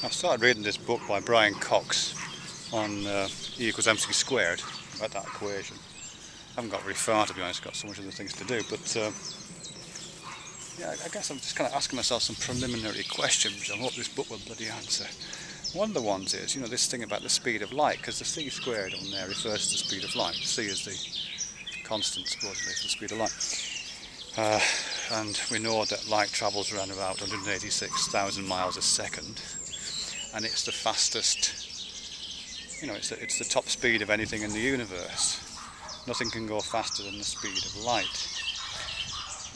I've started reading this book by Brian Cox on uh, E equals mc squared, about that equation. I haven't got very far to be honest, got so much other things to do, but uh, yeah, I guess I'm just kind of asking myself some preliminary questions I hope this book will bloody answer. One of the ones is, you know, this thing about the speed of light, because the c squared on there refers to the speed of light. c is the constant, supposedly, for the speed of light. Uh, and we know that light travels around about 186,000 miles a second and it's the fastest, you know, it's the, it's the top speed of anything in the universe. Nothing can go faster than the speed of light.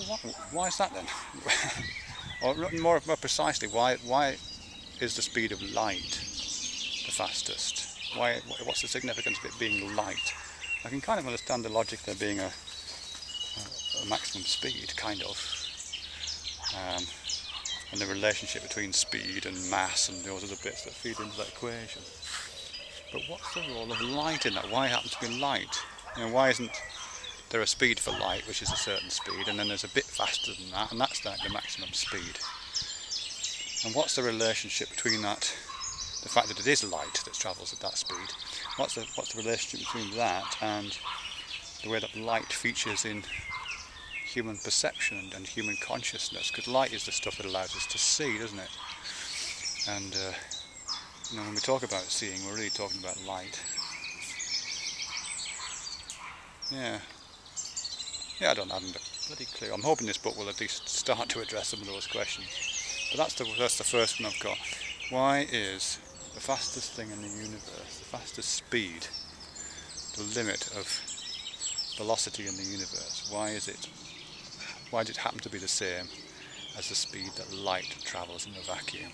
Well, why is that then? or more, more precisely, why, why is the speed of light the fastest? Why, what's the significance of it being light? I can kind of understand the logic there being a, a, a maximum speed, kind of. Um, and the relationship between speed and mass and those other bits that feed into that equation. But what's the role of light in that? Why happen to be light? You know, why isn't there a speed for light, which is a certain speed, and then there's a bit faster than that, and that's like the maximum speed? And what's the relationship between that, the fact that it is light that travels at that speed? What's the what's the relationship between that and the way that light features in human perception and, and human consciousness because light is the stuff that allows us to see, doesn't it? And uh, you know, when we talk about seeing, we're really talking about light. Yeah. Yeah, I don't have a bloody clue. I'm hoping this book will at least start to address some of those questions. But that's the, that's the first one I've got. Why is the fastest thing in the universe, the fastest speed, the limit of velocity in the universe? Why is it why did it happen to be the same as the speed that light travels in a vacuum?